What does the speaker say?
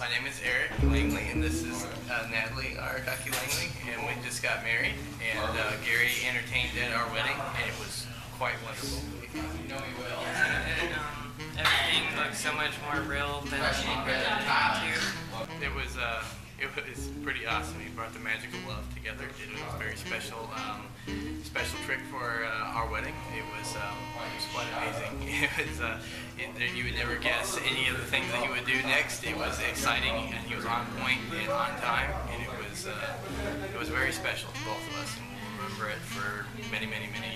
My name is Erik Langley, and this is uh, Natalie Arakaki Langley, and we just got married. And uh, Gary entertained at our wedding, and it was quite wonderful. You know me well. and um, everything looked so much more real than she really to. It was uh, it was pretty awesome. He brought the magic of love together. It was very special um, special trick for uh, our wedding. It was um, it was quite amazing. It was uh, it, you would never guess any of the things that he would do next. It was exciting, and he was on point and on time, and it was uh, it was very special to both of us, and we'll remember it for many, many, many.